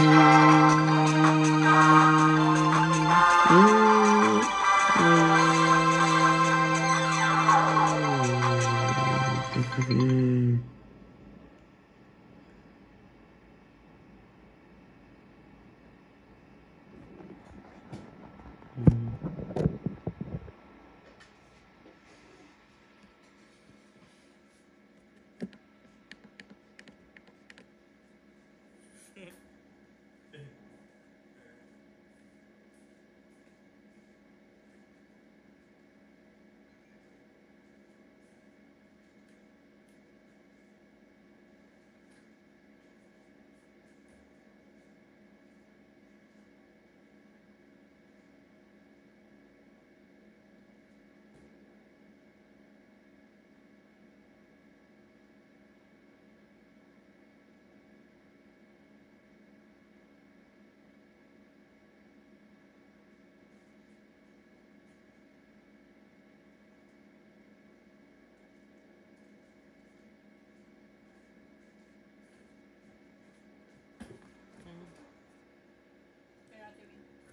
Música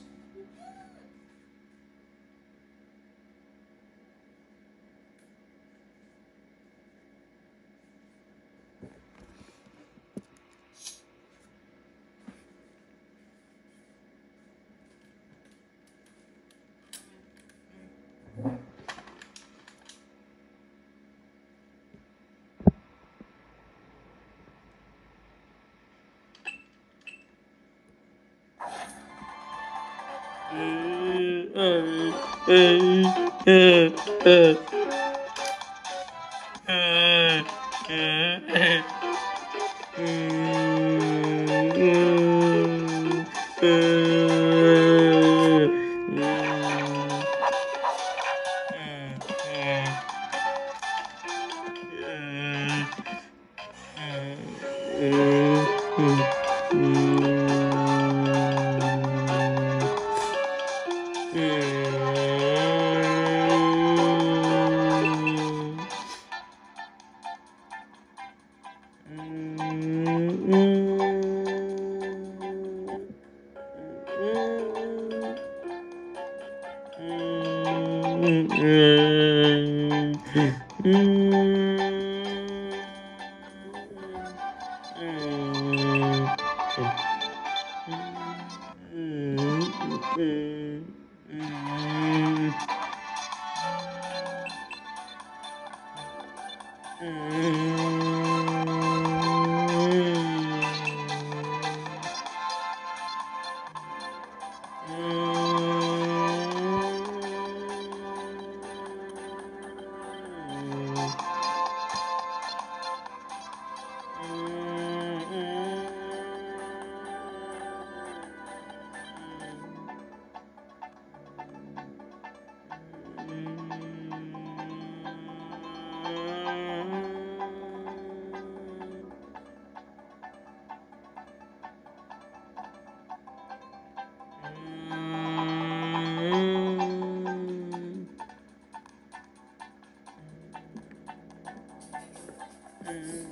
Oh Uh, uh, uh, uh, Mm-hmm. Mm. Mm-hmm.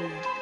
Mm-mm.